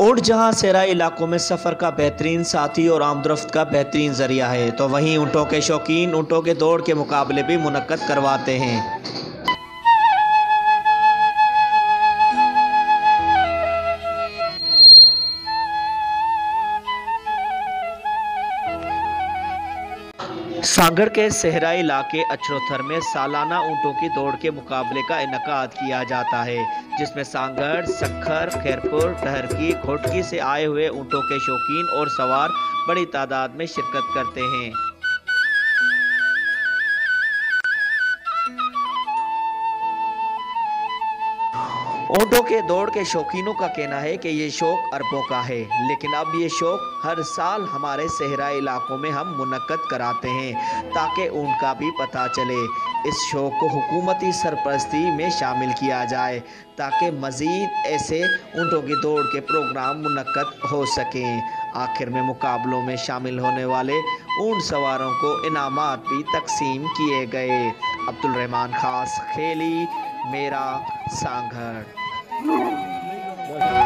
ऊँट जहाँ सहरा इलाकों में सफ़र का बेहतरीन साथी और आमदरफ्त का बेहतरीन ज़रिया है तो वहीं ऊँटों के शौकीन ऊँटों के दौड़ के मुकाबले भी मुनद करवाते हैं। सांगड़ के सहरा इलाके अचरोथर में सालाना ऊँटों की दौड़ के मुकाबले का इनका किया जाता है, जिसमें सांगड़ सखर, खैरपुर टहरकी घोटकी से आए हुए ऊँटों के शौकीन और सवार बड़ी तादाद में शिरकत करते हैं। ऊँटों के दौड़ के शौकीनों का कहना है कि ये शौक अरबों का है। लेकिन अब ये शौक हर साल हमारे सहरा इलाकों में हम मुनद कराते हैं, ताकि ऊँट का भी पता चले। इस शौक को हुकूमती सरपरस्ती में शामिल किया जाए, ताकि मज़ीद ऐसे ऊँटों की दौड़ के प्रोग्राम मुनद हो सकें। आखिर में मुकाबलों में शामिल होने वाले ऊँट सवारों को इनाम भी तकसीम किए गए। अब्दुलरहमान ख़ास, खेली, मेरा सांघर। Thank you.